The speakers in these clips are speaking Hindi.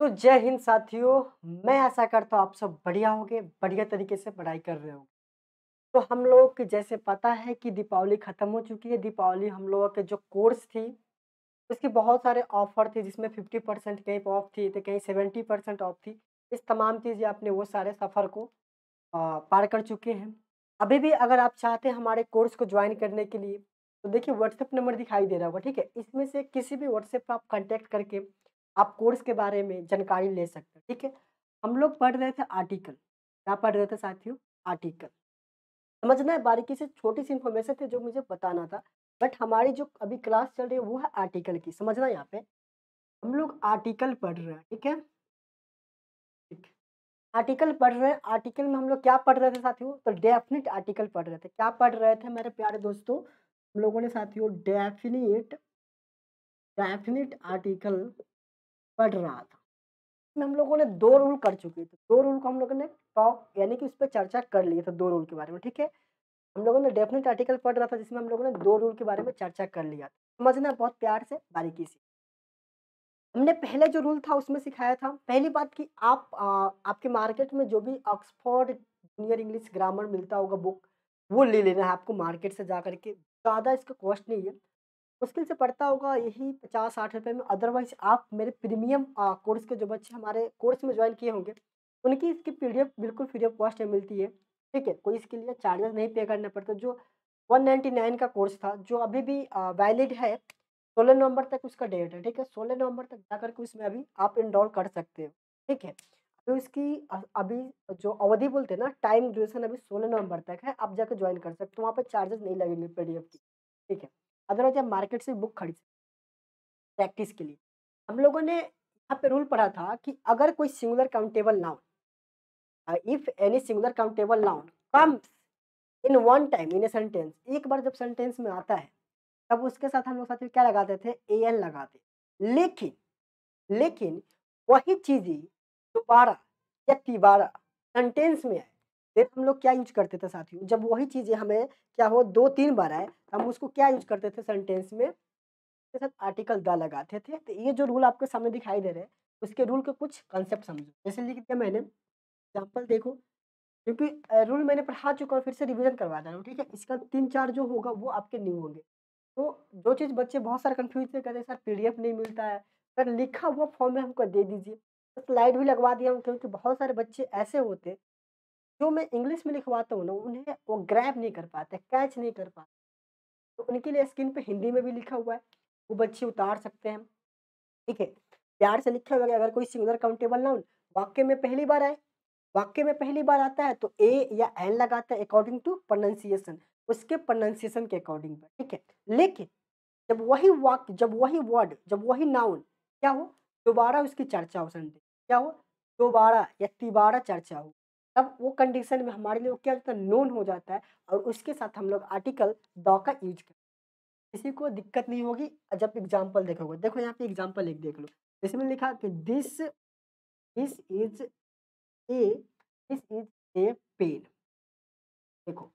तो जय हिंद साथियों, मैं आशा करता हूँ आप सब बढ़िया होंगे, बढ़िया तरीके से पढ़ाई कर रहे होंगे। तो हम लोग के जैसे पता है कि दीपावली खत्म हो चुकी है, दीपावली हम लोगों के जो कोर्स थी, उसके बहुत सारे ऑफ़र थे जिसमें 50% कहीं पे ऑफ़ थी, तो कहीं 70% ऑफ़ थी। इस तमाम चीज़ें आपने वो सारे सफ़र को अ, पार कर चुके हैं। अभी भी अगर आप चाहते हैं हमारे कोर्स को ज्वाइन करने के लिए, तो देखिए व्हाट्सएप नंबर दिखाई दे रहा होगा, ठीक है? इसमें से किसी भी व्हाट्सएप पर आप कॉन्टैक्ट करके आप कोर्स के बारे में जानकारी ले सकते हैं, ठीक है? हम लोग पढ़ रहे थे आर्टिकल, क्या पढ़ रहे थे साथियों? आर्टिकल। समझना है बारीकी से छोटी-सी इन्फॉर्मेशन थी जो मुझे बताना था, बट हमारी जो अभी क्लास चल रही है वो है आर्टिकल की, समझना यहाँ पे। हम लोग आर्टिकल पढ़ रहे हैं, ठीक है? आर्टिकल पढ़ रहे हैं, आर्टिकल में हम लोग क्या पढ़ रहे थे साथियों? तो डेफ़िनिट आर्टिकल पढ़ रहे थे। क्या पढ़ रहे थे मेरे प्यारे दोस्तों? हम लोगों ने साथियों डेफ़िनिट डेफ़िनिट आर्टिकल पढ़ रहा था। इसमें हम लोगों ने दो रूल कर चुके थे, दो रूल को हम लोगों ने टॉक यानी कि उस पर चर्चा कर लिए थे दो रूल के बारे में, ठीक है? हम लोगों ने डेफिनेट आर्टिकल पढ़ रहा था जिसमें हम लोगों ने दो रूल के बारे में चर्चा कर लिया। समझना बहुत प्यार से, बारीकी से। हमने पहले जो रूल था उसमें सिखाया था, पहली बात कि आप अ, आपके मार्केट में जो भी ऑक्सफोर्ड जूनियर इंग्लिश ग्रामर मिलता होगा बुक, वो ले लेना है आपको मार्केट से जा कर के, ज़्यादा इसका कॉस्ट नहीं है। मुश्किल से पड़ता होगा यही पचास साठ रुपये में, अदरवाइज़ आप मेरे प्रीमियम कोर्स के जो बच्चे हमारे कोर्स में ज्वाइन किए होंगे, उनकी इसकी पीडीएफ बिल्कुल फ्री ऑफ़ कॉस्ट में मिलती है, ठीक है? कोई इसके लिए चार्जेस नहीं पे करना पड़ता। जो 199 का कोर्स था, जो अभी भी वैलिड है, 16 नवंबर तक उसका डेट है, ठीक है? 16 नवंबर तक जाकर के उसमें अभी आप एनरोल कर सकते हो, ठीक है? तो इसकी अ, अभी जो अवधि बोलते हैं ना, टाइम ड्यूरेशन अभी 16 नवंबर तक है, आप जाके ज्वाइन कर सकते हो, वहाँ पर चार्जेस नहीं लगेंगे पीडीएफ की, ठीक है? अदरवाइज़ आप मार्केट से बुक खरीद सकते प्रैक्टिस के लिए। हम लोगों ने यहाँ पे रूल पढ़ा था कि अगर कोई singular countable noun if any singular countable noun comes in one time in a sentence, एक बार जब सेंटेंस में आता है, तब उसके साथ हम लोग साथियों क्या लगाते थे? ए एन लगाते। लेकिन लेकिन वही चीज़ें दोबारा या तिबारा सेंटेंस में आए, फिर हम लोग क्या यूज़ करते थे साथियों? जब वही चीज़ें हमें क्या हो 2-3 बार आए, हम उसको क्या यूज़ करते थे सेंटेंस में? उसके साथ आर्टिकल द लगाते थे। तो ये जो रूल आपके सामने दिखाई दे रहे हैं, उसके रूल के कुछ कंसेप्ट समझो। जैसे लिख दिया मैंने, एग्ज़ाम्पल देखो, क्योंकि रूल मैंने पढ़ा चुका हूँ, फिर से रिविजन करवा दे रहा हूँ, ठीक है? इसका 3-4 जो होगा वो आपके न्यू होंगे। तो जो चीज़ बच्चे बहुत सारे कन्फ्यूज़ थे, कहते हैं सर पीडीएफ नहीं मिलता है, सर लिखा हुआ फॉर्म में हमको दे दीजिए। तो स्लाइड भी लगवा दिया हूँ क्योंकि बहुत सारे बच्चे ऐसे होते, जो मैं इंग्लिश में लिखवाता हूँ ना, उन्हें वो ग्रैब नहीं कर पाते, कैच नहीं कर पाते। तो उनके लिए स्क्रीन पे हिंदी में भी लिखा हुआ है, वो बच्चे उतार सकते हैं, ठीक है? प्यार से लिखा हुआ है अगर कोई सिंगुलर काउंटेबल नाउन वाक्य में पहली बार आए, वाक्य में पहली बार आता है तो ए या एन लगाता है अकॉर्डिंग टू प्रोनंसिएशन, उसके प्रोनंसिएशन के अकॉर्डिंग पर, ठीक है? लेकिन जब वही वाक्य जब वही वर्ड, जब वही नाउन क्या हो? दोबारा उसकी चर्चा हो सेंटेंस क्या हो? दोबारा या तिबारा चर्चा हो, तब वो कंडीशन में हमारे लिए क्या होता है? नोन हो जाता है और उसके साथ हम लोग आर्टिकल द का यूज़ करते। किसी को दिक्कत नहीं होगी जब एग्ज़ाम्पल देखोगे। देखो यहाँ पे एग्ज़ाम्पल एक देख लो, इसमें लिखा कि this this is a this is a pen. देखो,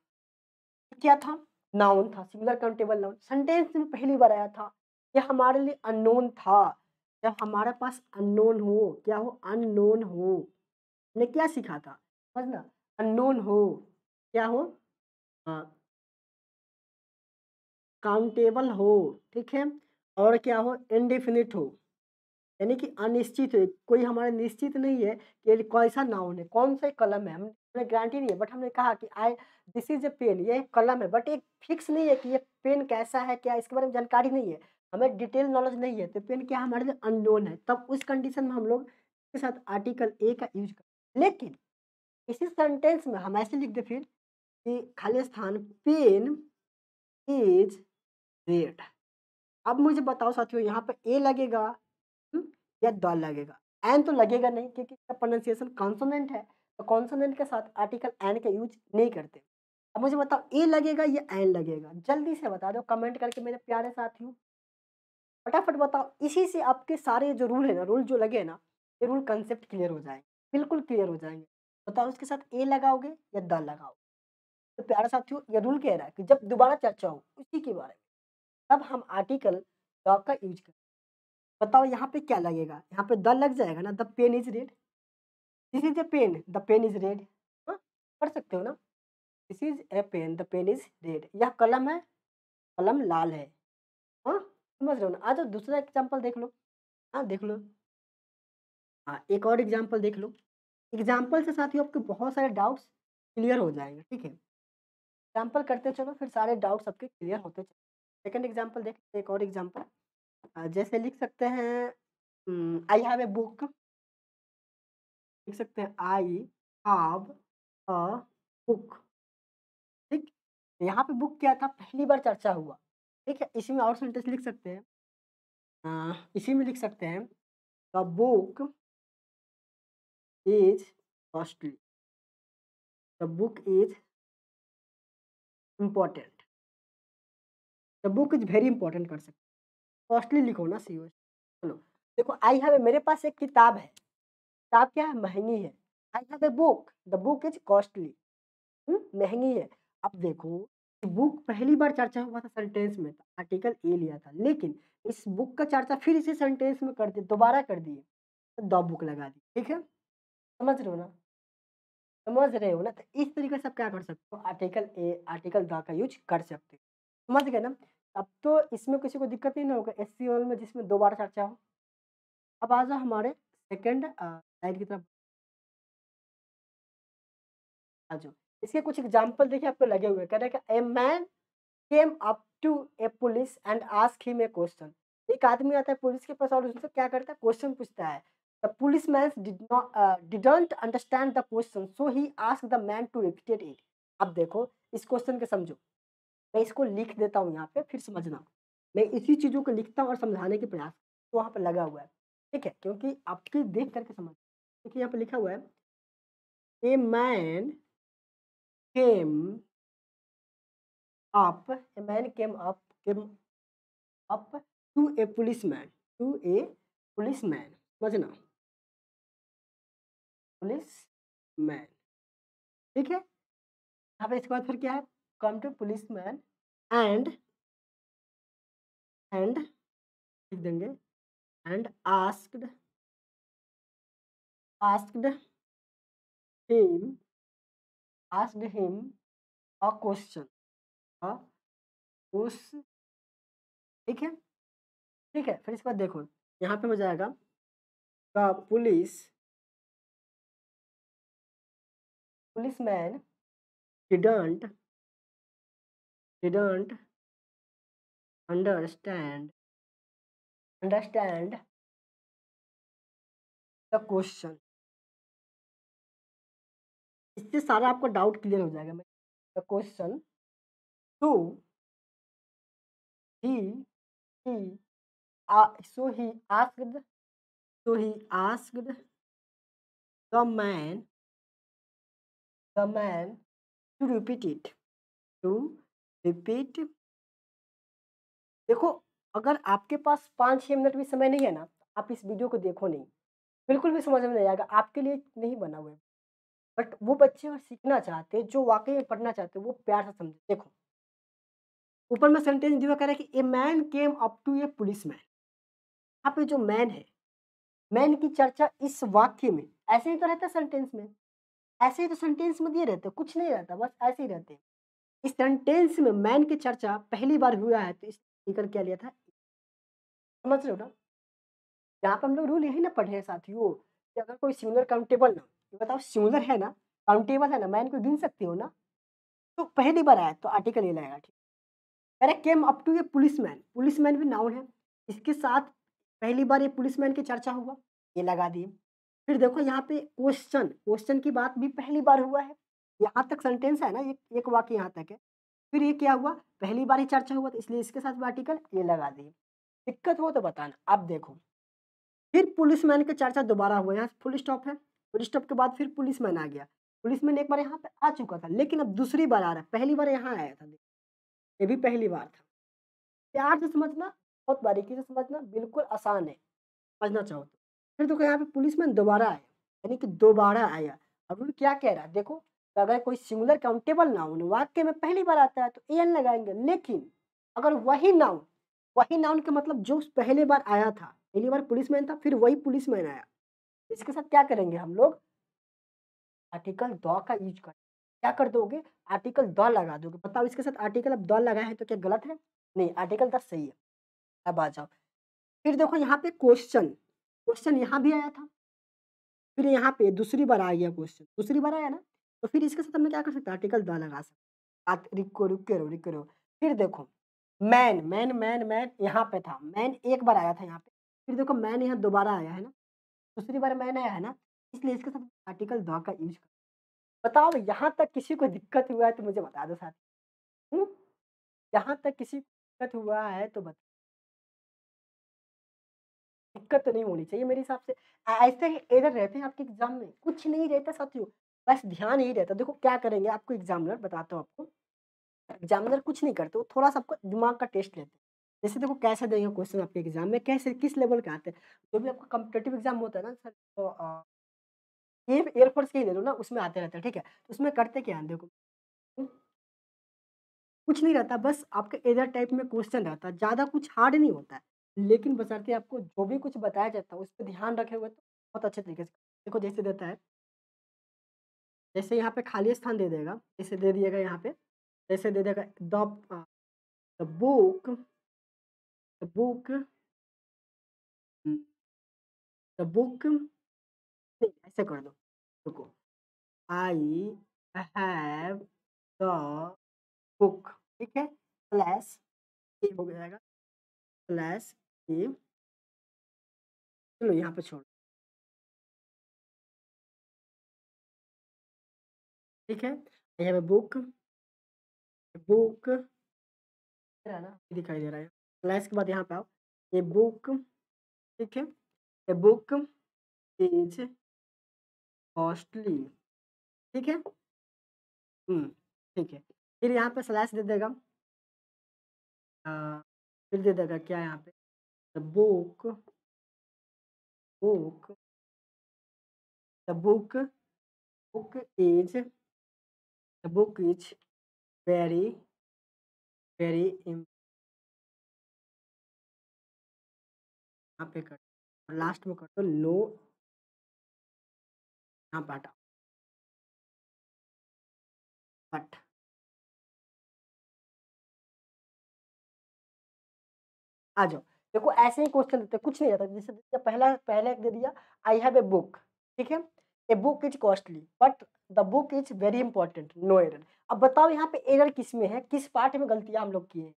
क्या था? नाउन था, सिंगुलर काउंटेबल नाउन, सेंटेंस में पहली बार आया था। ये हमारे लिए अननोन था। जब हमारे पास अननोन हो, क्या हो? अननोन हो। हमने क्या सीखा था? समझना, अननोन हो, क्या हो? हाँ। काउंटेबल हो, ठीक है? और क्या हो? इंडेफिनिट हो, यानी कि अनिश्चित है, कोई हमारा निश्चित नहीं है कि कैसा नाउन है, कौन-सा कलम है, हमें गारंटी नहीं है बट हमने कहा कि I this is a pen, ये कलम है बट एक फिक्स नहीं है कि ये पेन कैसा है, क्या इसके बारे में जानकारी नहीं है, हमें डिटेल नॉलेज नहीं है, तो पेन क्या हमारे लिए अननोन है। तब उस कंडीशन में हम लोग इसके साथ आर्टिकल ए का यूज़ कर लेकिन इसी सेंटेंस में हम ऐसे लिख दे फिर कि खाली स्थान पेन इज़ रेड। अब मुझे बताओ साथियों यहाँ पर ए लगेगा या द लगेगा? एन तो लगेगा नहीं क्योंकि इसका प्रोनंसिएशन कॉन्सोनेंट है, तो कॉन्सोनेंट के साथ आर्टिकल एन का यूज़ नहीं करते। अब मुझे बताओ ए लगेगा या एन लगेगा? जल्दी से बता दो कमेंट करके मेरे प्यारे साथियों। फटाफट बताओ, इसी से आपके सारे जो रूल है ना, रूल जो लगे ना, ये रूल कंसेप्ट क्लियर हो जाएँगे, बिल्कुल क्लियर हो जाएँगे। बताओ इसके साथ ए लगाओगे या द लगाओगे? तो प्यारे साथियों ये रूल कह रहा है कि जब दोबारा चर्चा हो उसी के बारे में, तब हम आर्टिकल द का यूज़ करें। बताओ यहाँ पे क्या लगेगा? यहाँ पे द लग जाएगा ना? The pen is red. This is a pen. The pen is red. पढ़ सकते हो ना? This is a pen. The pen is red. यह कलम है। कलम लाल है। हाँ समझ रहे हो ना? आ जाओ दूसरा एग्ज़ाम्पल देख लो। हाँ देख लो। हाँ एक और एग्ज़ाम्पल देख लो। एग्ज़ाम्पल से साथ ही आपके बहुत सारे डाउट्स क्लियर हो जाएँगे, ठीक है? एग्ज़ाम्पल करते चलो, फिर सारे डाउट्स आपके क्लियर होते चलो। सेकेंड एग्ज़ाम्पल देख एक और एग्ज़ाम्पल जैसे लिख सकते हैं आई हैव ए बुक लिख सकते हैं आई हैव अ बुक ठीक? यहाँ पे बुक क्या था? पहली बार चर्चा हुआ। ठीक है? इसी में और सेंटेंस लिख सकते हैं। इसी में लिख सकते हैं the book is costly the book is important the book is very important कर सकते कॉस्टली लिखो ना सी चलो, देखो आई हैव मेरे पास एक किताब है। किताब क्या है? महँगी है। I have a book the book is costly महँगी है। अब देखो बुक पहली बार चर्चा हुआ था सेंटेंस में था आर्टिकल ए लिया था। लेकिन इस बुक का चर्चा फिर इसी सेंटेंस में कर दिए दोबारा कर दिए तो द बुक लगा दी, ठीक है? समझ रहे हो ना? समझ रहे हो ना? तो इस तरीके से आप क्या कर सकते हो? आर्टिकल ए, आर्टिकल द का यूज़ कर सकते हो। समझ गए ना? अब तो इसमें किसी को दिक्कत नहीं ना होगा। एस सी में जिसमें दो बार चर्चा हो। अब आ जाओ हमारे सेकेंड लाइन की तरफ़ आ जाओ। इसके कुछ एग्ज़ाम्पल देखिए आपको लगे हुए कह रहे हैं a man came up to a police and ask him a question. एक आदमी आता है पुलिस के पास और उससे क्या करता है? क्वेश्चन पूछता है। The policeman didn't understand the question so he ask the man to repeated it अब देखो इस क्वेश्चन के समझो। मैं इसको लिख देता हूँ यहाँ पे फिर समझना। मैं इसी चीज़ों को लिखता हूँ और समझाने के प्रयास तो वहाँ पे लगा हुआ है। ठीक है? क्योंकि आपकी देख करके समझ। देखिए यहाँ पे लिखा हुआ है a man came up, a man came up, came up to a policeman, to a policeman. समझना? Police man. ठीक है? यहाँ पे इसके बाद फिर क्या है? Come to policeman and and लिख देंगे। And asked. Asked him. him a question a उस ठीक है? ठीक है, फिर इसके बाद देखो, यहाँ पे हो जाएगा, the policeman didn't didn't understand understand the question इससे सारा आपका डाउट क्लियर हो जाएगा मैं the question to he he so he asked so he asked the man the man to repeat it, to repeat देखो, अगर आपके पास पाँच छः मिनट भी समय नहीं है ना, आप इस वीडियो को देखो नहीं। बिल्कुल भी समझ में नहीं आएगा, आपके लिए नहीं बना हुआ है। बट वो बच्चे अगर सीखना चाहते जो वाकई में पढ़ना चाहते वो प्यार से समझे। देखो। ऊपर में सेंटेंस दिया कह रहा है कि a man came up to a policeman यहाँ पे जो मैन है मैन की चर्चा इस वाक्य में, ऐसे ही तो रहता है सेंटेंस में। ऐसे ही तो सेंटेंस में दिए रहते कुछ नहीं रहता, बस ऐसे ही रहते हैं। इस सेंटेंस में मैन की चर्चा पहली बार हुआ है तो इस निकल क्या लिया था? समझ रहे हो ना? यहाँ पर हम लोग रूल यही ना पढ़े हैं साथियों, कि अगर कोई सिमिलर काउंटेबल ना बताओ सिमिलर है ना काउंटेबल है ना मैन को गिन सकती हूँ ना? तो पहली बार आया तो आर्टिकल ये लगेगा, ठीक अरे केम अप टू ये पुलिस मैन पुलिस मैन भी नाउन है। इसके साथ पहली बार ये पुलिस मैन की चर्चा हुआ, ये लगा दिए। फिर देखो यहाँ पे क्वेश्चन क्वेश्चन की बात भी पहली बार हुआ है। यहाँ तक सेंटेंस है ना, एक एक वाक्य यहाँ तक है। फिर ये क्या हुआ? पहली बार ही चर्चा हुआ तो इसलिए इसके साथ आर्टिकल ये लगा दिए। दिक्कत हो तो बताना, अब देखो। फिर पुलिस मैन की चर्चा दोबारा हुआ, यहाँ फुल स्टॉप है। फुल स्टॉप के बाद फिर पुलिस मैन आ गया। पुलिस मैन एक बार यहाँ पे आ चुका था, लेकिन अब दूसरी बार आ रहा है, पहली बार यहाँ आया था। ये भी पहली बार था। प्यार से समझना, बहुत बारीकी से समझना, बिल्कुल आसान है। समझना चाहो तो। फिर देखो यहाँ पे पुलिस मैन दोबारा आया, यानी कि दोबारा आया। अब वो क्या कह रहा है? देखो तो अगर कोई सिंगुलर काउंटेबल नाउन वाक्य में पहली बार आता है तो एन लगाएँगे, लेकिन अगर वही नाउन वही नाउन के मतलब जो पहले बार आया था, पहली बार पुलिसमैन था, फिर वही पुलिसमैन आया। इसके साथ क्या करेंगे हम लोग? आर्टिकल द का यूज़ कर, क्या कर दोगे? आर्टिकल द लगा दोगे। बताओ इसके साथ आर्टिकल अब द लगा है तो क्या गलत है? नहीं, आर्टिकल द सही है। अब आ जाओ। फिर देखो यहाँ पे क्वेश्चन। क्वेश्चन यहाँ भी आया था। फिर यहाँ पे दूसरी बार आ गया क्वेश्चन, दूसरी बार आया ना तो फिर इसके साथ हम क्या कर सकते हैं? आर्टिकल द लगा सकते रिको रुके रहो रुके रहो फिर देखो, मैन मैन मैन मैन यहाँ पे था। मैन एक बार आया था यहाँ पे। फिर देखो मैन यहाँ दोबारा आया है ना। दूसरी बार मैन आया है ना, इसलिए इसके साथ आर्टिकल द का यूज़ कर बताओ यहाँ तक किसी को दिक्कत हुआ है तो मुझे बता दो साथ। हम्म? यहाँ तक किसी को दिक्कत हुआ है तो बता दिक्कत तो नहीं होनी चाहिए मेरे हिसाब से। ऐसे ही एरर रहते हैं आपके एग्ज़ाम में, कुछ नहीं रहता साथियों बस ध्यान यही रहता देखो क्या करेंगे, आपको एग्जामिनर बताता हूँ आपको। एग्जामिनर कुछ नहीं करते, वो थोड़ा सा आपको दिमाग का टेस्ट लेते हैं। जैसे देखो कैसे देंगे क्वेश्चन आपके एग्ज़ाम में, कैसे, किस लेवल के आते हैं। जो भी आपका कम्पिटेटिव एग्ज़ाम होता है ना सर तो ये एयरफोर्स के ही ले लो ना, उसमें आते रहते हैं, ठीक है? तो उसमें करते क्या है, देखो। कुछ नहीं रहता, बस आपके एजर टाइप में क्वेश्चन रहता है, ज़्यादा कुछ हार्ड नहीं होता है। लेकिन बशर्ते आपको जो भी कुछ बताया जाता है, उस पर ध्यान रखे हुए तो बहुत अच्छे तरीके से देखो जैसे देता है। जैसे यहाँ पे खाली स्थान दे देगा, जैसे दे दिएगा यहाँ पे, जैसे दे देगा the book the book the book ऐसे कर दो, रुको। आई हैव द बुक ठीक है? प्लस ये हो जाएगा। प्लस ये चलो यहाँ पे छोड़ ठीक है आई हैव बुक बुक ना दिखाई दे रहा है। प्लस के बाद यहाँ पे आओ, ये बुक ठीक है, ये बुक इज़ कॉस्टली ठीक है? हम्म ठीक है, फिर यहाँ पे स्लैश दे देगा। फिर दे देगा क्या यहाँ पे? The book book the book book is the book is very very यहाँ पे कर, और लास्ट में कर दो नो यहाँ हटाओ बट आ जाओ। देखो, ऐसे ही क्वेश्चन देते कुछ नहीं रहता। जैसे पहला, पहले दे दिया आई हैव ए बुक ठीक है? A book is costly but the book is very important no error अब बताओ, यहाँ पे एरर किसमें है? किस पार्ट में गलतियाँ हम लोग की है?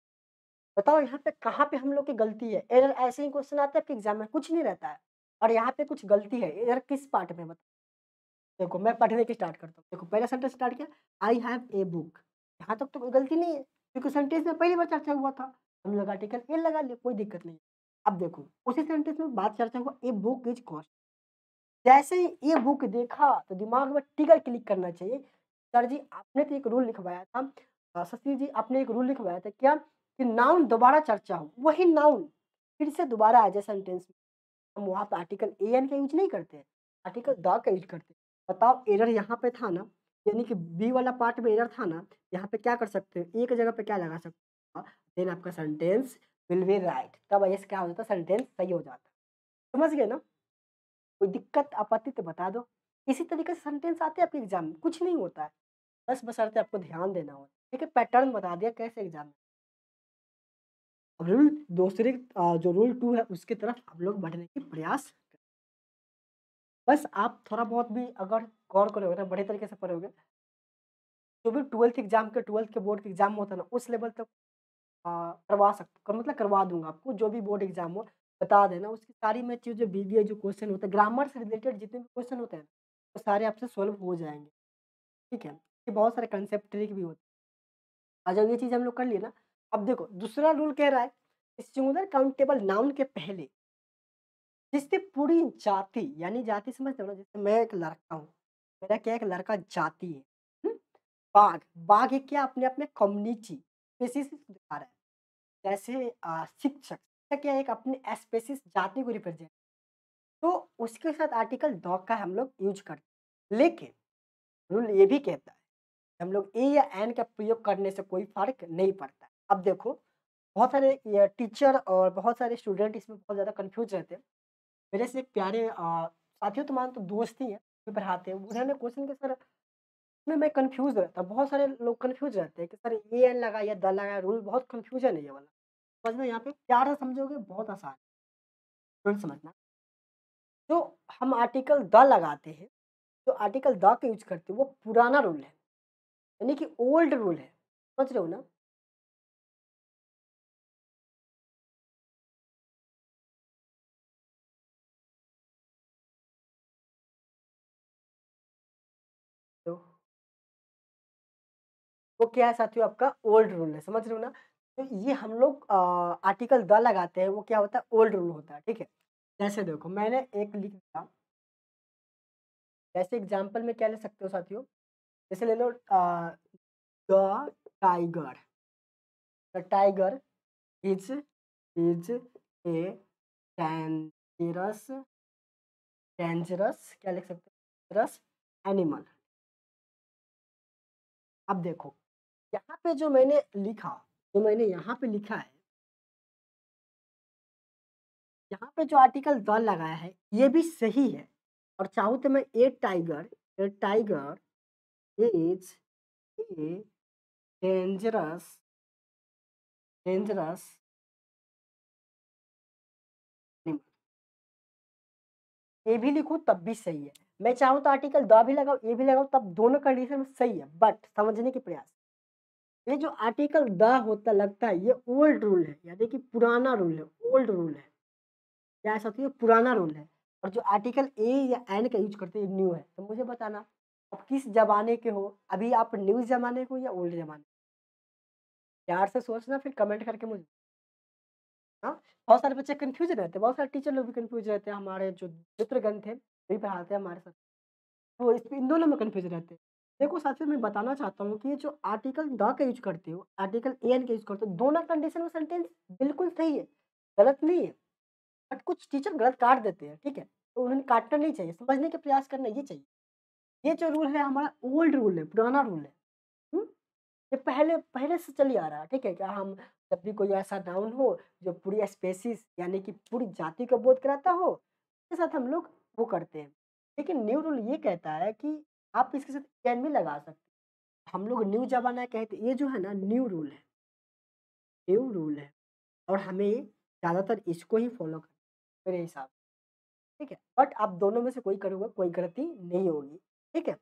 बताओ, यहाँ पे कहाँ पे हम लोग की गलती है? एरर ऐसे ही क्वेश्चन आता है आपके एग्ज़ाम में कुछ नहीं रहता है। और यहाँ पे कुछ गलती है एरर किस पार्ट में बताओ देखो, मैं पढ़ने की स्टार्ट करता हूँ। देखो, पहला सेंटेंस स्टार्ट किया आई हैव ए बुक यहाँ तक तो कोई गलती नहीं है, क्योंकि सेंटेंस में पहली बार चर्चा हुआ था। हम लोग आर्टिकल ए लगा लिया, कोई दिक्कत नहीं। अब देखो, उसी सेंटेंस में बात चर्चा हुआ ए बुक इज़ कॉस्ट जैसे ही ये बुक देखा तो दिमाग में टिकर क्लिक करना चाहिए। सर जी, आपने तो एक रूल लिखवाया था। शशि जी, आपने एक रूल लिखवाया था क्या? कि नाउन दोबारा चर्चा हो, वही नाउन फिर से दोबारा आ जाए सेंटेंस में। हम वहाँ पे आर्टिकल ए एन का यूज़ नहीं करते आर्टिकल द का यूज़ करते बताओ एरर यहाँ पे था ना? यानी कि बी वाला पार्ट में एरर था ना? यहाँ पे क्या कर सकते हैं? एक जगह पे क्या लगा सकते हो? देन आपका सेंटेंस विल बी राइट तब ऐसे क्या हो जाता? सेंटेंस सही हो जाता। समझ गए ना? कोई दिक्कत आपत्ति तो बता दो। इसी तरीके से सेंटेंस आते हैं आपके एग्ज़ाम में। कुछ नहीं होता है। बस बसरते आपको ध्यान देना होता है। ठीक है पैटर्न बता दिया कैसे एग्ज़ाम में। अब रूल दूसरे जो रूल टू है, उसकी तरफ़ आप लोग बढ़ने की प्रयास बस आप थोड़ा बहुत भी अगर गौर करोगे ना बड़े तरीके से पढ़ोगे, जो भी ट्वेल्थ एग्ज़ाम के ट्वेल्थ के बोर्ड के एग्ज़ाम होता है ना, उस लेवल तक करवा सकते मतलब करवा दूँगा आपको, जो भी बोर्ड एग्ज़ाम हो, बता देना। उसकी सारी मैं चीज़ जो बी जो क्वेश्चन होते हैं, ग्रामर से रिलेटेड जितने भी क्वेश्चन होते हैं, वो तो सारे आपसे सॉल्व हो जाएँगे। ठीक है? ये बहुत सारे कंसेप्ट ट्रिक भी होते हैं। जब ये चीज़ हम लोग कर लिए ना, अब देखो, दूसरा रूल कह रहा है सिंगुलर काउंटेबल नाउन के पहले जिससे पूरी जाति, यानी जाति समझते हो ना, जैसे मैं एक लड़का हूँ, मेरा क्या एक लड़का जाति है? बाघ बाघ एक क्या, अपने अपने कम्युनिटी स्पेसिस दिखा रहा है। जैसे शिक्षक क्या एक अपने स्पेसिस जाति को रिप्रेजेंट तो उसके साथ आर्टिकल द का हम लोग यूज़ करते लेकिन रूल ये भी कहता है हम लोग ए या एन का प्रयोग करने से कोई फ़र्क नहीं पड़ता अब देखो बहुत सारे टीचर और बहुत सारे स्टूडेंट इसमें बहुत ज़्यादा कन्फ्यूज़ रहते हैं। मेरे से प्यारे साथियों तो मान तो दोस्त ही हैं, जो पढ़ाते हैं, उन्होंने क्वेश्चन के सर इसमें मैं कन्फ्यूज़ रहता बहुत सारे लोग कन्फ्यूज़ रहते हैं कि सर ए एन लगा या द लगा रूल बहुत कन्फ्यूज़न है ये वाला। समझना यहाँ पे प्यार से समझोगे बहुत आसान है। समझना। जो हम आर्टिकल द लगाते हैं, जो आर्टिकल द का यूज़ करते हैं वो पुराना रूल है, यानी कि ओल्ड रूल है, समझ रहे हो ना? वो क्या है साथियों आपका ओल्ड रूल है, समझ रहे हो ना? तो ये हम लोग आर्टिकल द लगाते हैं वो क्या होता है ओल्ड रूल होता है, ठीक है? जैसे देखो मैंने एक लिख दिया जैसे एग्ज़ाम्पल में क्या ले सकते हो साथियों? जैसे ले लो the tiger, the tiger is is a dangerous dangerous क्या लिख सकते हो? एनिमल। अब देखो, यहाँ पे जो मैंने लिखा, जो मैंने यहाँ पे लिखा है यहाँ पे जो आर्टिकल द लगाया है, ये भी सही है और चाहूँ तो मैं a tiger a tiger is a dangerous dangerous. A भी लिखूँ तब भी सही है। मैं चाहूँ तो आर्टिकल द भी लगाऊँ, ए भी लगाऊँ तब दोनों कंडीशन में सही है, बट समझने की प्रयास ये जो आर्टिकल द होता लगता है ये ओल्ड रूल है, यानी कि पुराना रूल है, ओल्ड रूल है। क्या ऐसा है साथियों पुराना रूल है और जो आर्टिकल ए या एन का यूज़ करते हैं न्यू है। तो मुझे बताना आप किस ज़माने के हो? अभी आप न्यू ज़माने के हो या ओल्ड ज़माने? प्यार से सोचना फिर कमेंट करके मुझे हाँ, बहुत सारे बच्चे कन्फ्यूज़ रहते हैं, बहुत सारे टीचर लोग भी कन्फ्यूज़ रहते हैं, हमारे जो मित्रगण थे, वही पढ़ाते हैं हमारे साथ। तो इस इन दोनों में कन्फ्यूज़ रहते हैं। देखो साथियों मैं बताना चाहता हूँ कि ये जो आर्टिकल द का यूज़ करते हो, आर्टिकल ए एन का यूज़ करते हो, दोनों कंडीशन में सेंटेंस बिल्कुल सही है, गलत नहीं है। बट कुछ टीचर गलत काट देते हैं, ठीक है? तो उन्हें काटना नहीं चाहिए, समझने के प्रयास करना ये चाहिए। ये जो रूल है हमारा ओल्ड रूल है, पुराना रूल है। हुँ? ये पहले पहले से चली आ रहा है, ठीक है? क्या हम जब भी कोई ऐसा नाउन हो जो पूरी स्पेसिस यानी कि पूरी जाति का बोध कराता हो, उसके साथ हम लोग वो करते हैं। लेकिन न्यू रूल ये कहता है कि आप इसके साथ एन भी लगा सकते। हम लोग न्यू ज़माना कहते ये जो है ना न्यू रूल है। न्यू रूल है और हमें ज़्यादातर इसको ही फ़ॉलो करना मेरे हिसाब से, ठीक है? बट आप दोनों में से कोई करोगे कोई गलती नहीं होगी, ठीक है?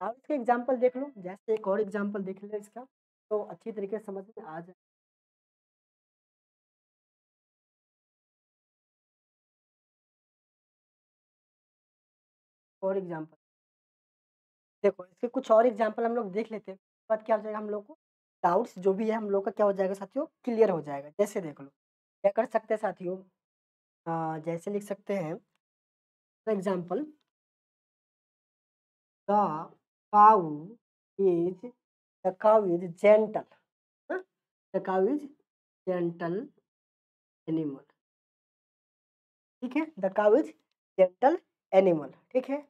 आप इसका एग्ज़ाम्पल देख लो, जैसे एक और एग्ज़ाम्पल देख लें इसका, तो अच्छी तरीके से समझ में आ जाए। और एग्ज़ाम्पल देखो, इसके कुछ और एग्ज़ाम्पल हम लोग देख लेते हैं, बाद क्या हो जाएगा हम लोग को डाउट्स जो भी है हम लोग का क्या हो जाएगा साथियों क्लियर हो जाएगा। जैसे देख लो, क्या कर सकते हैं साथियों जैसे लिख सकते हैं for example the cow is the cow is gentle? The cow is gentle animal. ठीक है? The cow is gentle animal, ठीक है?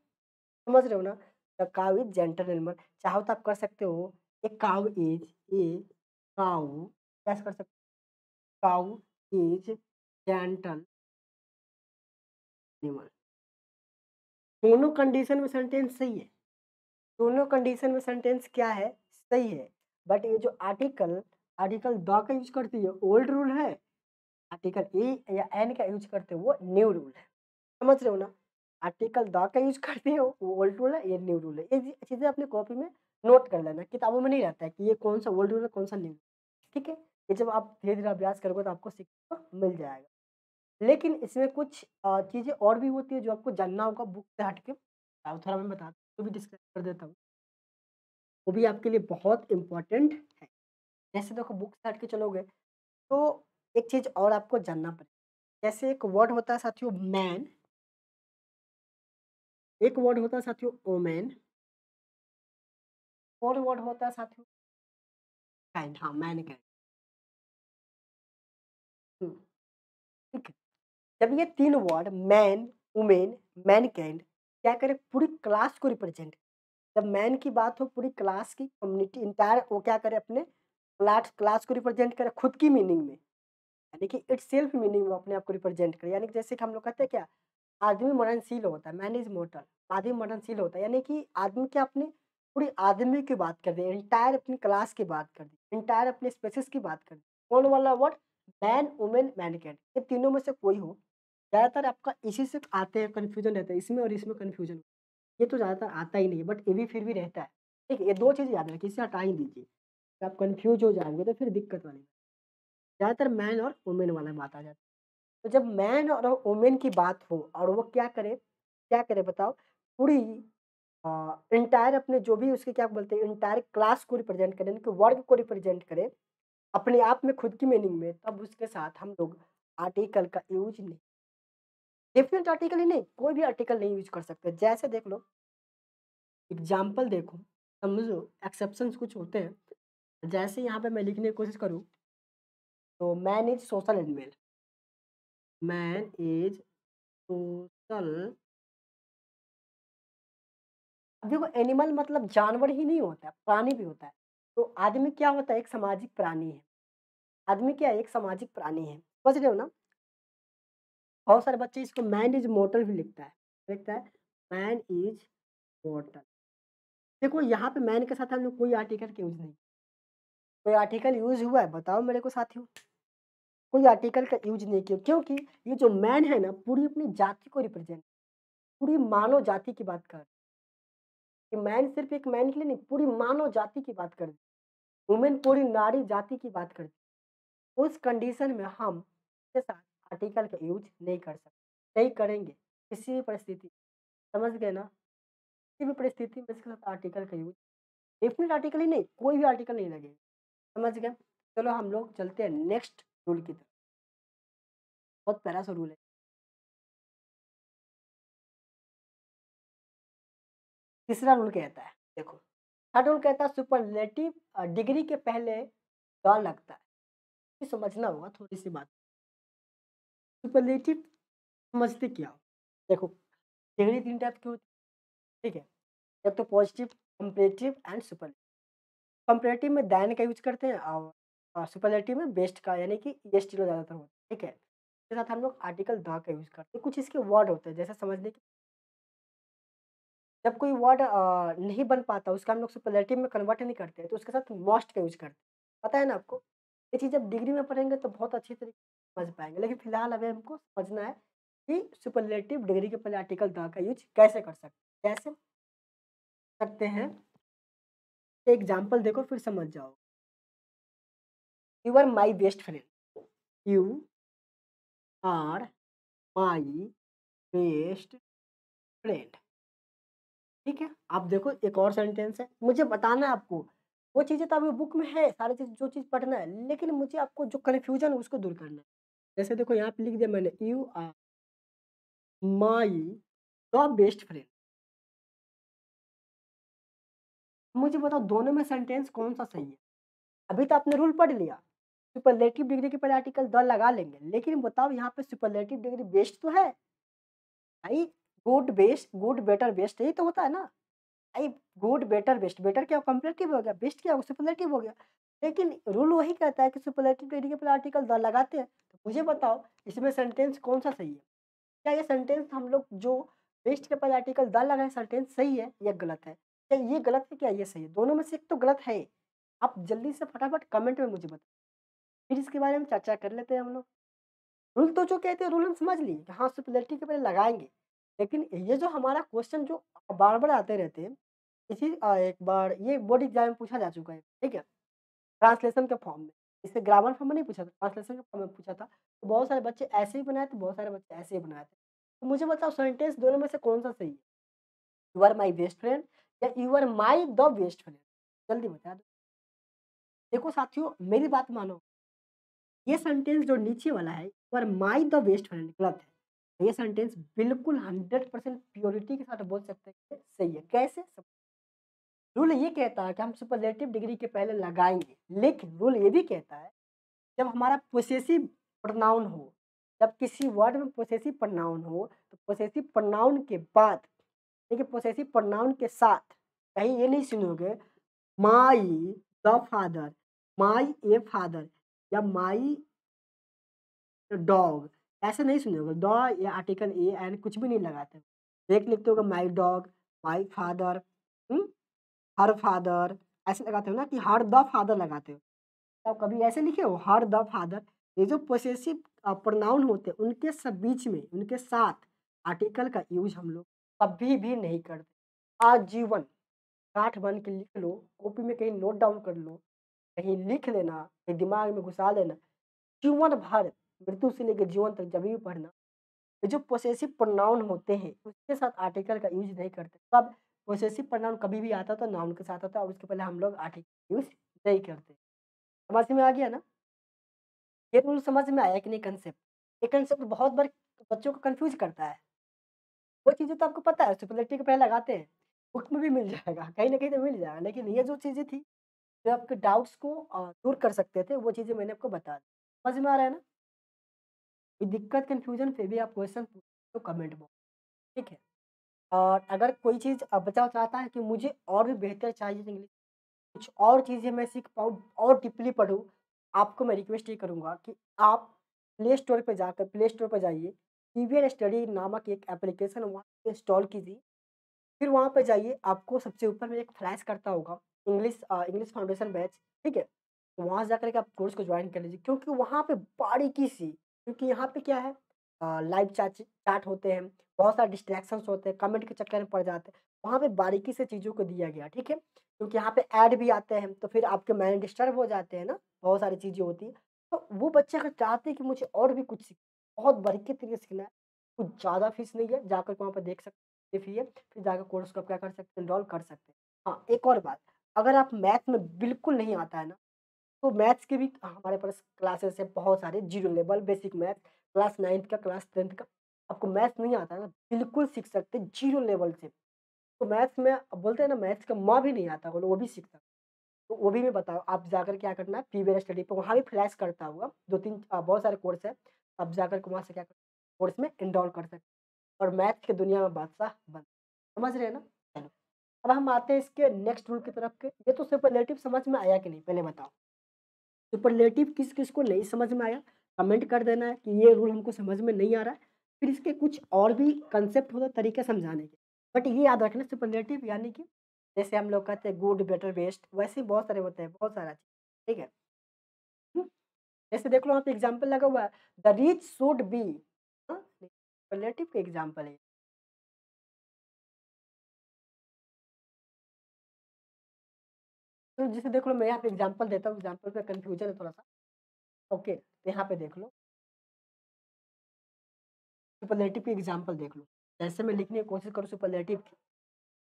समझ रहे हो ना? काऊ इज़ जेंटल एनिमल, चाहो तो आप कर सकते हो ए काऊ इज़ ए काऊ कैसे कर सकते काऊ इज़ जेंटल एनिमल। दोनों कंडीशन में सेंटेंस सही है। दोनों कंडीशन में सेंटेंस क्या है? सही है। बट ये जो आर्टिकल आर्टिकल द का यूज़ करती है, ओल्ड रूल है। आर्टिकल ए या एन का यूज़ करते हो, वो न्यू रूल है। समझ रहे हो ना? आर्टिकल द का यूज़ करते हो वो ओल्ड रूल है, ये न्यू रूल है। ये चीज़ें अपनी कॉपी में नोट कर लेना, किताबों में नहीं रहता है कि ये कौन-सा ओल्ड रूल है, कौन-सा न्यू। ठीक है? ये जब आप धीरे-धीरे अभ्यास करोगे तो आपको सीखने को मिल जाएगा। लेकिन इसमें कुछ चीज़ें और भी होती है जो आपको जानना होगा बुक से हट के। थोड़ा मैं बता वो भी डिस्कस कर देता हूँ। वो भी आपके लिए बहुत इम्पोर्टेंट है। जैसे देखो बुक से हट के चलोगे तो एक चीज़ और आपको जानना पड़ेगा। जैसे एक वर्ड होता है साथियों मैन एक वर्ड होता है साथियों वुमेन और वर्ड होता है साथियों? काइंड हाँ, मैनकाइंड। हुँ, ठीक है। जब ये तीन वर्ड मैन, वुमेन, मैनकाइंड क्या करे पूरी क्लास को रिप्रेजेंट। जब मैन की बात हो पूरी क्लास की कम्युनिटी इंटायर वो क्या करे अपने क्लास क्लास को रिप्रेजेंट करे खुद की मीनिंग में। यानी कि इट्स सेल्फ मीनिंग में अपने आप को रिप्रेजेंट करे। यानी कि जैसे कि हम लोग कहते हैं क्या आदमी मननशील होता है मैन इज़ मोटल आदमी मननशील होता है। यानी कि आदमी क्या अपने, पूरी आदमी की बात कर दे इंटायर अपनी क्लास की बात कर दे इंटायर अपने स्पेसिस की बात कर दे। कौन वाला word man women man cat ये तीनों में से कोई हो, ज़्यादातर आपका इसी से आते हैं कन्फ्यूज़न रहता है, इसमें और इसमें कन्फ्यूज़न ये तो ज़्यादातर आता ही नहीं है बट ये भी फिर भी रहता है। ठीक है ये दो चीज़ याद रखिए इसे हटा ही दीजिए। आप कन्फ्यूज़ हो जाएँगे तो फिर दिक्कत वाली ज़्यादातर मैन और वुमेन वाला बात आ जाता है। तो जब मैन और वुमेन की बात हो और वो क्या करे क्या करे बताओ? पूरी इंटायर अपने जो भी उसके क्या बोलते हैं इंटायर क्लास को रिप्रेजेंट करें, उनके वर्ग को रिप्रेजेंट करें, अपने आप में खुद की मीनिंग में, तब उसके साथ हम लोग आर्टिकल का यूज़ नहीं डिफरेंट आर्टिकल ही नहीं, कोई भी आर्टिकल नहीं यूज़ कर सकते। जैसे देख लो एग्ज़ाम्पल देखो, समझो एक्सेप्शन कुछ होते हैं। जैसे यहाँ पे मैं लिखने की कोशिश करूँ तो man is social animal man is social देखो एनिमल मतलब जानवर ही नहीं होता है, प्राणी भी होता है। तो आदमी क्या होता है? एक सामाजिक प्राणी है। आदमी क्या है? एक सामाजिक प्राणी है। समझ रहे हो ना? बहुत सारे बच्चे इसको मैन इज़ मोटल भी लिखता है। लिखता है मैन इज़ मोटल देखो, यहाँ पे मैन के साथ हम लोग कोई आर्टिकल यूज़ नहीं। कोई आर्टिकल यूज़ हुआ है? बताओ मेरे को साथियों। कोई आर्टिकल का यूज़ नहीं किया, क्योंकि ये जो मैन है ना, पूरी अपनी जाति को रिप्रेजेंट पूरी मानव जाति की बात कर मैन सिर्फ़ एक मैन के लिए नहीं, पूरी मानव जाति की बात कर वुमेन पूरी नारी जाति की बात कर उस कंडीशन में हम साथ आर्टिकल का यूज़ नहीं कर सकते, नहीं करेंगे, किसी भी परिस्थिति समझ गए ना? किसी भी परिस्थिति में इसके साथ आर्टिकल का यूज़ डेफिनेट आर्टिकल ही नहीं, कोई भी आर्टिकल नहीं लगेगा। समझ गए? चलो हम लोग चलते हैं नेक्स्ट रूल की तरफ़। बहुत प्यारा सा रूल है। तीसरा रूल कहता है, देखो थर्ड रूल कहता है सुपरलेटिव डिग्री के पहले डॉ लगता है। समझना होगा थोड़ी सी बात। सुपरलेटिव समझते क्या हो? देखो डिग्री तीन टाइप की होती है, ठीक है? एक तो positive comparative and superlative comparative में दैन का यूज़ करते हैं? और सुपरलेटिव में बेस्ट का, यानी कि एस टी ज़्यादातर होता है, ठीक है? इसके साथ हम लोग आर्टिकल द का यूज़ करते हैं। कुछ इसके वर्ड होते हैं, जैसे समझने की जब कोई वर्ड नहीं बन पाता, उसका हम लोग सुपरलेटिव में कन्वर्ट नहीं करते तो उसके साथ मोस्ट का यूज़ करते पता है ना आपको? ये चीज़ जब डिग्री में पढ़ेंगे तो बहुत अच्छी तरीके से समझ पाएँगे, लेकिन फ़िलहाल अभी हमको समझना है कि सुपरलेटिव डिग्री के पहले आर्टिकल द का यूज़ कैसे कर सकते कैसे सकते हैं। एग्ज़ाम्पल देखो, फिर समझ जाओ। You are my best friend you are my best friend ठीक है? आप देखो, एक और सेंटेंस है। मुझे बताना है आपको, वो चीज़ें तो अभी बुक में है, सारी चीज़, जो चीज़ पढ़ना है, लेकिन मुझे आपको जो कन्फ्यूज़न है, उसको दूर करना है। जैसे देखो, यहाँ पे लिख दिया मैंने you are my the best friend मुझे बताओ, दोनों में सेंटेंस कौन सा सही है? अभी तो आपने रूल पढ़ लिया। सुपरलेटिव डिग्री के पहले आर्टिकल द लगा लेंगे। लेकिन बताओ यहाँ पे सुपरलेटिव डिग्री बेस्ट तो है? भाई, good best, good better best, यही तो होता है ना। भाई, गुड बेटर बेस्ट, बेटर क्या कंपेरेटिव हो गया, बेस्ट क्या सुपरलेटिव हो गया। लेकिन रूल वही कहता है कि सुपरलेटिव डिग्री के पहले आर्टिकल द लगाते हैं। तो मुझे बताओ, इसमें सेंटेंस कौन सा सही है? क्या ये सेंटेंस हम लोग जो बेस्ट के पहले आर्टिकल द लगाए, सेंटेंस सही है या गलत है? क्या ये गलत है, क्या ये सही है? दोनों में से एक तो गलत है। आप जल्दी से फटाफट कमेंट में मुझे बताओ। फिर इसके बारे में चर्चा कर लेते हैं हम लोग। रूल तो जो कहते हैं, रूल हम समझ लिए कि हाँ सुपरलेटिव के पहले लगाएँगे। लेकिन ये जो हमारा क्वेश्चन जो बार बार आते रहते हैं, इसी एक बार ये बोर्ड एग्ज़ाम में पूछा जा चुका है, ठीक है? ट्रांसलेशन के फॉर्म में। इसे ग्रामर फॉर्म में नहीं पूछा था, ट्रांसलेशन के फॉर्म में पूछा था। तो बहुत सारे बच्चे ऐसे ही बनाए थे, बहुत सारे बच्चे ऐसे ही बनाए थे। तो मुझे बताओ सेंटेंस दोनों में से कौन सा सही है? You are my best friend या you are my the best friend जल्दी बता दो। देखो साथियों, मेरी बात मानो। ये सेंटेंस जो नीचे वाला है, पर माई द बेस्ट फ्रेंड गलत है ये सेंटेंस बिल्कुल हंड्रेड परसेंट प्योरिटी के साथ बोल सकते हैं सही है। कैसे? रूल ये कहता है कि हम सुपरलेटिव डिग्री के पहले लगाएँगे, लेकिन रूल ये भी कहता है, जब हमारा पोसेसिव प्रनाउन हो, जब किसी वर्ड में पोसेसिव प्रनाउन हो तो पोसेसिव प्रनाउन के बाद, देखिए पोसेसिव प्रनाउन के साथ कहीं ये नहीं सुनोगे, my the father, my a father या माई डॉग, ऐसे नहीं सुने होगा। डॉ या आर्टिकल ए एन कुछ भी नहीं लगाते। एक लिखते होगा my dog, my father her father, ऐसे लगाते हो ना कि हर द फादर लगाते हो। तो कभी ऐसे लिखे हो, हर द फादर, ये जो पोसेसिव प्रोनाउन होते हैं, उनके सब बीच में, उनके साथ आर्टिकल का यूज़ हम लोग कभी भी नहीं करते। आजीवन काठ बन के लिख लो, कॉपी में कहीं नोट डाउन कर लो कहीं लिख लेना, कहीं दिमाग में घुसा लेना। जीवन भर मृत्यु से लेकर जीवन तक जब भी पढ़ना जो पोसेसिव प्रोनाउन होते हैं, उसके साथ आर्टिकल का यूज़ नहीं करते। तब पोसेसिव प्रोनाउन कभी भी आता तो नाउन के साथ आता और उसके पहले हम लोग आर्टिकल यूज़ नहीं करते। समझ में आ गया ना? ये रूल समझ में आया कि नहीं कंसेप्ट ये कंसेप्ट बहुत बार बच्चों को कंफ्यूज करता है। वो चीज़ें तो आपको पता है सुपरलेटिव के पहले लगाते हैं। बुक में भी मिल जाएगा, कहीं ना कहीं तो मिल जाएगा, लेकिन ये जो चीज़ें थी जो आपके डाउट्स को दूर कर सकते थे, वो चीज़ें मैंने आपको बता दी। समझ में आ रहा है ना? दिक्कत कन्फ्यूज़न फिर भी आप क्वेश्चन तो कमेंट बॉक्स ठीक है? और अगर कोई चीज़ बचाव चाहता है कि मुझे और भी बेहतर चाहिए इंग्लिश कुछ और चीज़ें मैं सीख पाऊँ, और डीपली पढ़ूँ, आपको मैं रिक्वेस्ट ये करूँगा कि आप प्ले स्टोर पर जाकर प्ले स्टोर पर जाइए टी स्टडी नामक एक एप्लीकेशन वहाँ इंस्टॉल कीजिए। फिर वहाँ पर जाइए, आपको सबसे ऊपर में एक फ्लैश करता होगा। इंग्लिश इंग्लिश फाउंडेशन बैच, ठीक है? वहाँ जा कर के आप कोर्स को ज्वाइन कर लीजिए, क्योंकि वहाँ पे बारीकी सी, क्योंकि यहाँ पे क्या है लाइव चैट चैट होते हैं, बहुत सारे डिस्ट्रैक्शंस होते हैं कमेंट के चक्कर में पड़ जाते हैं, वहाँ पे बारीकी से चीज़ों को दिया गया, ठीक है? क्योंकि यहाँ पे ऐड भी आते हैं तो फिर आपके माइंड डिस्टर्ब हो जाते हैं ना, बहुत सारी चीज़ें होती हैं। तो वो बच्चे अगर चाहते हैं कि मुझे और भी कुछ सीख, बहुत बारीकी तरीके सीखना है, कुछ ज़्यादा फ़ीस नहीं है, जाकर वहाँ पर देख सकते फ़ी है, फिर जाकर कोर्स को क्या कर सकते हैं इनरोल कर सकते हैं। हाँ एक और बात अगर आप मैथ में बिल्कुल नहीं आता है ना तो मैथ्स के भी हमारे पास क्लासेस है बहुत सारे, zero level, basic math, class ninth का, क्लास टेंथ का। आपको मैथ्स नहीं आता है ना, बिल्कुल सीख सकते ज़ीरो लेवल से। तो मैथ्स में बोलते हैं ना, मैथ्स का माँ भी नहीं आता बोलो वो भी सीख सकते तो वो भी मैं बताओ आप जाकर क्या करना है पी स्टडी पर वहाँ भी फ्लैश करता हुआ दो तीन बहुत सारे कोर्स है, आप जाकर के वहाँ से क्या कर, कोर्स में इनरोल कर सकते और मैथ की दुनिया में बादशाह बन, समझ रहे हैं ना? अब हम आते हैं इसके नेक्स्ट रूल की तरफ़ के। ये तो सुपरलेटिव समझ में आया कि नहीं? पहले बताओ। सुपरलेटिव किस किस को नहीं समझ में आया? कमेंट कर देना है कि ये रूल हमको समझ में नहीं आ रहा है। फिर इसके कुछ और भी कंसेप्ट होता तरीके समझाने के। बट ये याद रखना सुपरलेटिव यानी कि जैसे हम लोग कहते हैं गुड बेटर बेस्ट वैसे बहुत सारे होते हैं बहुत सारा चीज़। ठीक है? हम्म, जैसे देख लो यहाँ पे एग्ज़ाम्पल लगा हुआ है। The rich should be superlative का एग्ज़ाम्पल है। तो जैसे देख लो मैं यहाँ पे एग्जांपल देता हूँ एग्जांपल पे कंफ्यूजन है थोड़ा सा ओके तो यहाँ पे देख लो। सुपरलेटिव की एग्जांपल देख लो। जैसे मैं लिखने की कोशिश करूँ सुपरलेटिव की,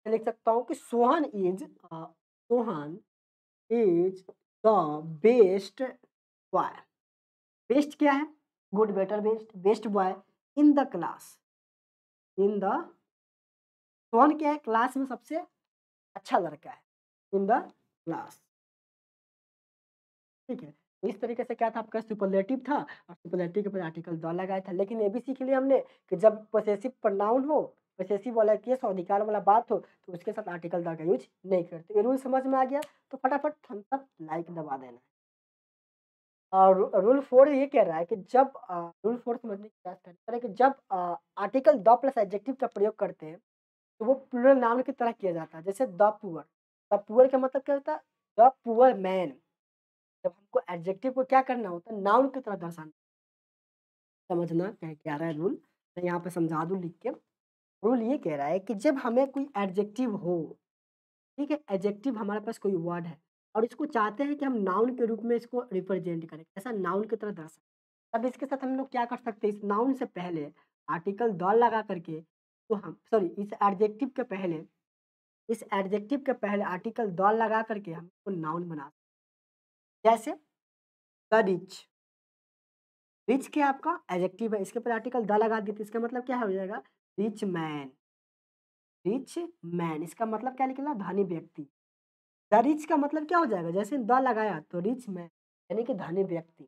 मैं लिख सकता हूँ कि Sohan is Sohan is the best boy best क्या है? Good better best best boy in the class in the Sohan क्या है? क्लास में सबसे अच्छा लड़का है। In the class. ठीक है तो इस तरीके से क्या था, आपका सुपरलेटिव था और सुपरलेटिव के ऊपर आर्टिकल द लगाया था। लेकिन भी सीख लिया हमने कि जब पोसेसिव प्रनाउन हो पोसेसिव वाला केस और अधिकार वाला बात हो तो उसके साथ आर्टिकल द का यूज़ नहीं करते। ये रूल समझ में आ गया तो फटाफट हम सब लाइक दबा देना। है और रूल फोर ये कह रहा है कि जब रूल फोर समझने की प्रयास करें कि जब आर्टिकल द प्लस एडजेक्टिव का प्रयोग करते हैं तो वो प्लूरल नाउन की तरह किया जाता है, जैसे द पुअर। पुअर का मतलब क्या होता? है द पुअर मैन। जब हमको एडजेक्टिव को क्या करना होता है? नाउन की तरह दर्शाना समझना क्या कह रहा है रूल? मैं यहाँ पे समझा दूँ लिख के। रूल ये कह रहा है कि जब हमें कोई एडजेक्टिव हो, ठीक है? एडजेक्टिव हमारे पास कोई वर्ड है और इसको चाहते हैं कि हम नाउन के रूप में इसको रिप्रेजेंट करें, ऐसा नाउन की तरह दर्शा अब इसके साथ हम लोग क्या कर सकते हैं? इस नाउन से पहले आर्टिकल द लगा करके तो हम, सॉरी, इस एडजेक्टिव के पहले इस एडजेक्टिव के पहले आर्टिकल द लगा करके हम इसको नाउन बना जैसे, द रिच। रिच क्या आपका? एडजेक्टिव है, इसके ऊपर आर्टिकल द लगा दी तो इसका मतलब क्या हो जाएगा? Rich man. रिच मैन, इसका मतलब क्या निकला? धनी व्यक्ति। द रिच का मतलब क्या हो जाएगा? जैसे द लगाया तो रिच मैन, यानी कि धनी व्यक्ति।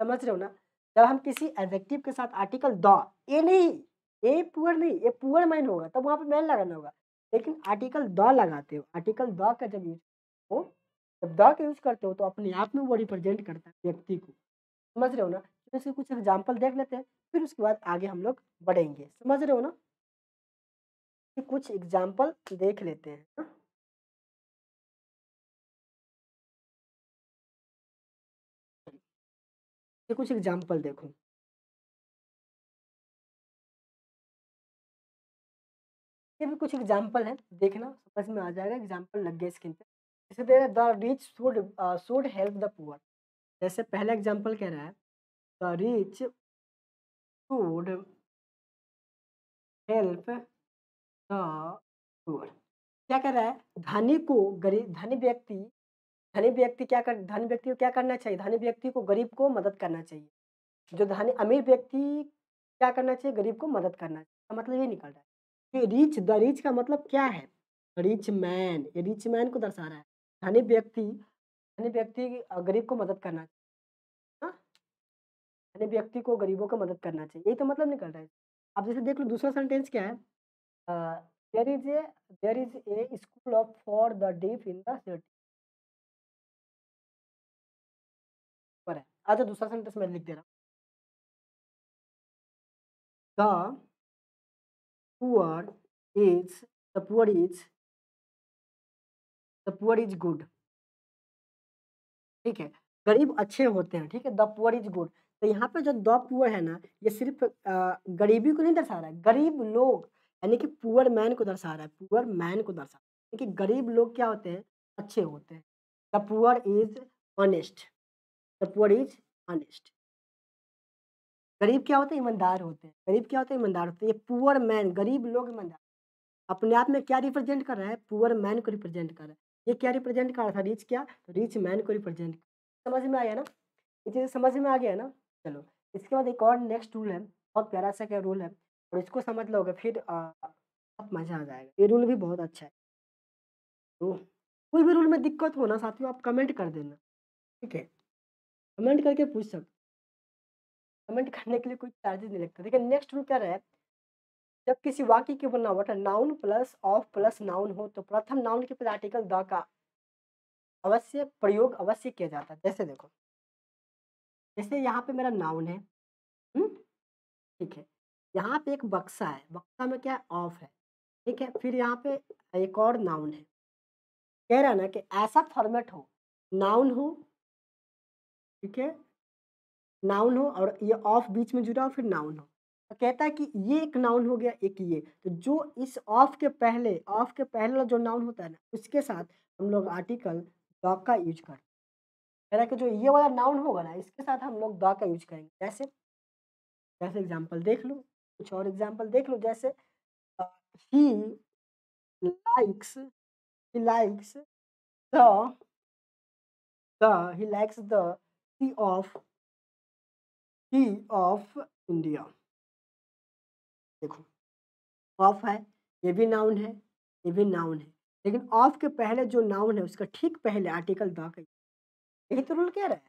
समझ रहे हो ना? जब हम किसी एडजेक्टिव के साथ आर्टिकल द, ए नहीं, ए पुअर नहीं ये पुअर मैन होगा, तब वहाँ पे मैन लगाना होगा। लेकिन आर्टिकल द लगाते हो, आर्टिकल द का जब यूज़ हो, जब द का यूज़ करते हो तो अपने आप में वो रिप्रेजेंट करता है व्यक्ति को। समझ रहे हो ना? तो इसके कुछ एग्ज़ाम्पल देख लेते हैं, फिर उसके बाद आगे हम लोग बढ़ेंगे। समझ रहे हो ना? कुछ एग्ज़ाम्पल देख लेते हैं ना? कुछ एग्ज़ाम्पल देखो। ये भी कुछ एग्ज़ाम्पल है, देखना, समझ में आ जाएगा एग्ज़ाम्पल लग गए स्क्रीन पे। जैसे दे रहा है the rich should should help the poor जैसे पहला एग्ज़ाम्पल कह रहा है the rich should help the poor क्या कह रहा है? धनी को गरीब, धनी व्यक्ति धनी व्यक्ति क्या कर, धनी व्यक्ति को क्या करना चाहिए? धनी व्यक्ति को, गरीब को मदद करना चाहिए। जो धनी, अमीर व्यक्ति क्या करना चाहिए? गरीब को मदद करना चाहिए। मतलब ये निकल रहा है। रिच द रिच का मतलब क्या है? रिच मैन ये रिच मैन को दर्शा रहा है। धनी व्यक्ति धनी व्यक्ति गरीब को मदद करना चाहिए। हाँ? धनी व्यक्ति को गरीबों को मदद करना चाहिए। यही तो मतलब निकल रहा है। अब जैसे देख लो, दूसरा सेंटेंस क्या है? There is a there is a school of for the deaf in the city है। अच्छा दूसरा सेंटेंस मैं लिख दे रहा हूँ। Poor is, the poor is, the poor is good. ठीक है? गरीब अच्छे होते हैं, ठीक है? द पुअर इज़ गुड तो यहाँ पे जो द पुअर है ना, ये सिर्फ़ गरीबी को नहीं दर्शा रहा है, गरीब लोग, यानी कि पुअर मैन को दर्शा रहा है पुअर मैन को दर्शा रहा है। कि गरीब लोग क्या होते हैं? अच्छे होते हैं। The poor is honest the poor is honest गरीब क्या होते हैं? ईमानदार होते हैं। गरीब क्या होते हैं? ईमानदार होते हैं। ये पुअर मैन गरीब लोग ईमानदार अपने आप में क्या रिप्रेजेंट कर रहा है? पुअर मैन को रिप्रेजेंट कर रहा है। ये क्या रिप्रेजेंट कर रहा था? रिच क्या? तो रिच मैन को रिप्रेजेंट समझ में आया ना? ये चीज़ समझ में आ गया ना? चलो, इसके बाद एक और नेक्स्ट रूल है। बहुत प्यारा सा क्या रूल है? और इसको समझ लोगे फिर बहुत मज़ा आ जाएगा। ये रूल भी बहुत अच्छा है। तो कोई भी रूल में दिक्कत हो ना साथियों, आप कमेंट कर देना। ठीक है? कमेंट करके पूछ सकते कमेंट करने के लिए कोई चार्जेस नहीं लगता। देखिए, नेक्स्ट रूल क्या रहा जब किसी वाक्य की बनावट noun plus of plus noun हो तो प्रथम नाउन के पहले आर्टिकल द का अवश्य प्रयोग अवश्य किया जाता है। जैसे देखो। जैसे यहाँ पे मेरा नाउन है? ठीक है। यहाँ पे एक बक्सा है। बक्सा में क्या ऑफ़ है। ठीक है? फिर यहाँ पे एक और नाउन है। कह रहा है ना कि ऐसा फॉर्मेट हो नाउन हो, ठीक है? नाउन हो और ये ऑफ़ बीच में जुड़ा हो फिर नाउन हो। तो कहता है कि ये एक नाउन हो गया, एक ये। तो जो इस ऑफ़ के पहले, ऑफ़ के पहले जो नाउन होता है ना, उसके साथ हम लोग आर्टिकल द का यूज़ करते है। कि जो ये वाला नाउन होगा ना, इसके साथ हम लोग द का यूज़ करेंगे। जैसे जैसे एग्ज़ाम्पल देख लो, कुछ और एग्ज़ाम्पल देख लो। जैसे he likes he likes the he likes the tea of की ऑफ़ इंडिया। देखो, ऑफ़ है, ये भी नाउन है, ये भी नाउन है। लेकिन ऑफ़ के पहले जो नाउन है, उसका ठीक पहले आर्टिकल द का यही तो रूल कह रहा है।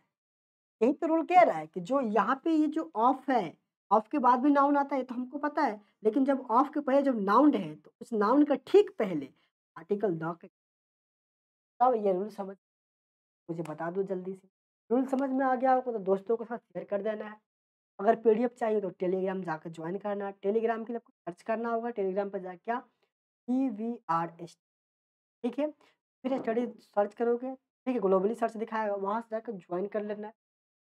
यही तो रूल कह रहा है कि जो यहाँ पे ये जो ऑफ़ है, ऑफ़ के बाद भी नाउन आता है तो हमको पता है। लेकिन जब ऑफ़ के पहले जब नाउन है तो उस नाउन का ठीक पहले आर्टिकल द का तब ये रूल समझ, मुझे बता दो जल्दी से। रूल समझ में आ गया आपको तो दोस्तों के साथ शेयर कर देना है। अगर पीडीएफ चाहिए तो टेलीग्राम जाकर ज्वाइन करना, टेलीग्राम के लिए आपको सर्च करना होगा, टेलीग्राम पर जाकर क्या टी वी आर एस ठीक है? फिर स्टडी सर्च करोगे, ठीक है? ग्लोबली सर्च दिखाएगा, वहाँ से जाकर ज्वाइन कर लेना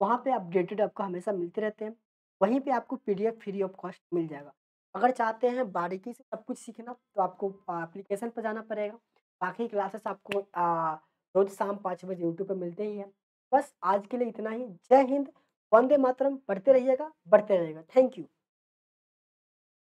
वहाँ पे अपडेटेड आपको हमेशा मिलते रहते हैं। वहीं पे आपको पीडीएफ फ्री ऑफ़ कॉस्ट मिल जाएगा। अगर चाहते हैं बारीकी से सब कुछ सीखना तो आपको एप्लीकेशन पर जाना पड़ेगा। बाकी क्लासेस आपको रोज़ शाम पाँच बजे यूट्यूब पर मिलते ही हैं। बस आज के लिए इतना ही। जय हिंद। वंदे मातरम पढ़ते रहिएगा बढ़ते रहिएगा। Thank you